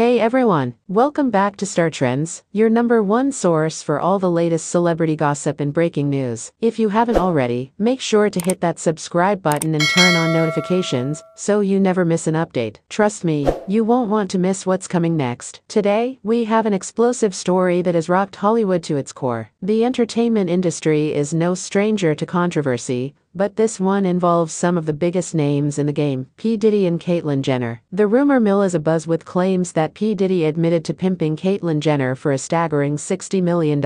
Hey everyone, welcome back to Star Trends, your number one source for all the latest celebrity gossip and breaking news. If you haven't already, make sure to hit that subscribe button and turn on notifications so you never miss an update. Trust me, you won't want to miss what's coming next. Today, we have an explosive story that has rocked Hollywood to its core. The entertainment industry is no stranger to controversy, but this one involves some of the biggest names in the game P. Diddy and Caitlyn Jenner. The rumor mill is abuzz with claims that P. Diddy admitted to pimping Caitlyn Jenner for a staggering $60 million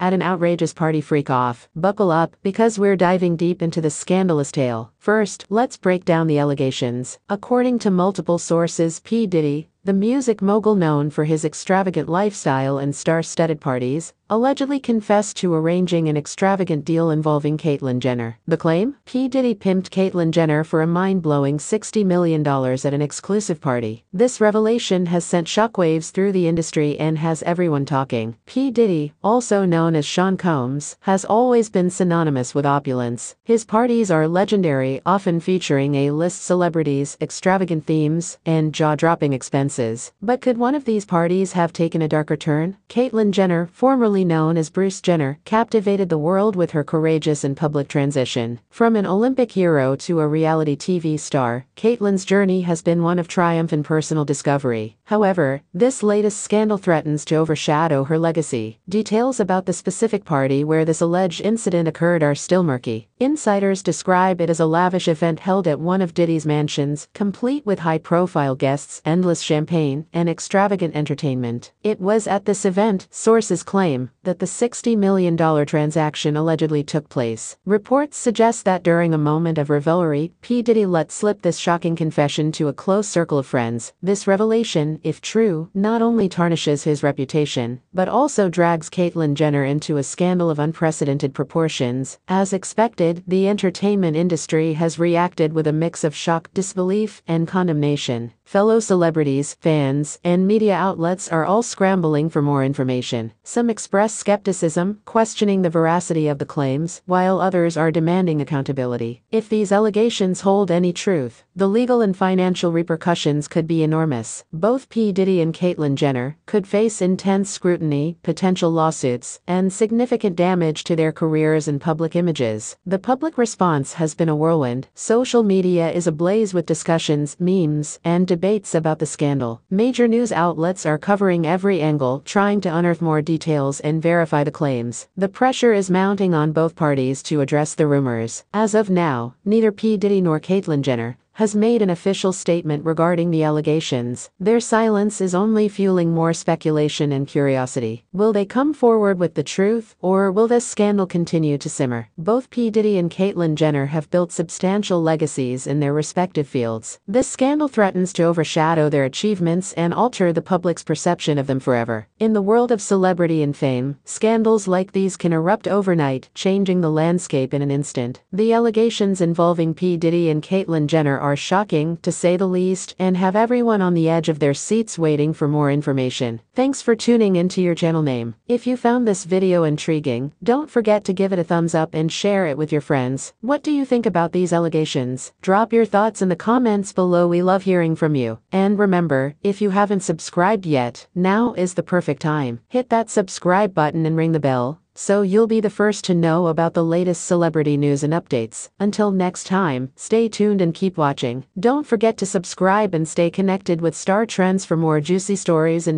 at an outrageous party freak off. Buckle up, because we're diving deep into the scandalous tale. First, let's break down the allegations. According to multiple sources, P. Diddy, the music mogul known for his extravagant lifestyle and star-studded parties, allegedly confessed to arranging an extravagant deal involving Caitlyn Jenner. The claim? P. Diddy pimped Caitlyn Jenner for a mind-blowing $60 million at an exclusive party. This revelation has sent shockwaves through the industry and has everyone talking. P. Diddy, also known as Sean Combs, has always been synonymous with opulence. His parties are legendary, often featuring A-list celebrities, extravagant themes, and jaw-dropping expenses but could one of these parties have taken a darker turn? Caitlyn Jenner, formerly known as Bruce Jenner, captivated the world with her courageous and public transition. From an Olympic hero to a reality TV star, Caitlyn's journey has been one of triumph and personal discovery. However, this latest scandal threatens to overshadow her legacy. Details about the specific party where this alleged incident occurred are still murky. Insiders describe it as a lavish event held at one of Diddy's mansions, complete with high-profile guests, endless champagne and extravagant entertainment. It was at this event, sources claim, that the $60 million transaction allegedly took place. Reports suggest that during a moment of revelry, P. Diddy let slip this shocking confession to a close circle of friends. This revelation, if true, not only tarnishes his reputation, but also drags Caitlyn Jenner into a scandal of unprecedented proportions. As expected, the entertainment industry has reacted with a mix of shock, disbelief, and condemnation. Fellow celebrities, fans, and media outlets are all scrambling for more information. Some express skepticism, questioning the veracity of the claims, while others are demanding accountability. If these allegations hold any truth, the legal and financial repercussions could be enormous. Both P. Diddy and Caitlyn Jenner could face intense scrutiny, potential lawsuits, and significant damage to their careers and public images. The public response has been a whirlwind. Social media is ablaze with discussions, memes, and debates about the scandal. Major news outlets are covering every angle, trying to unearth more details and verify the claims. The pressure is mounting on both parties to address the rumors. As of now, neither P. Diddy nor Caitlyn Jenner has made an official statement regarding the allegations. Their silence is only fueling more speculation and curiosity. Will they come forward with the truth, or will this scandal continue to simmer? Both P. Diddy and Caitlyn Jenner have built substantial legacies in their respective fields. This scandal threatens to overshadow their achievements and alter the public's perception of them forever. In the world of celebrity and fame, scandals like these can erupt overnight, changing the landscape in an instant. The allegations involving P. Diddy and Caitlyn Jenner are shocking, to say the least, and have everyone on the edge of their seats waiting for more information. Thanks for tuning into your channel name. If you found this video intriguing, don't forget to give it a thumbs up and share it with your friends. What do you think about these allegations? Drop your thoughts in the comments below we love hearing from you. And remember, if you haven't subscribed yet, now is the perfect time. Hit that subscribe button and ring the bell so you'll be the first to know about the latest celebrity news and updates. Until next time, stay tuned and keep watching. Don't forget to subscribe and stay connected with Star Trends for more juicy stories and